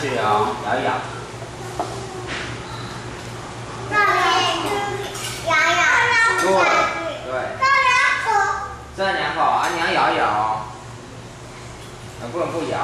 去哦，摇一摇。摇摇，对对，这两口啊，你要摇一摇，能不能不摇？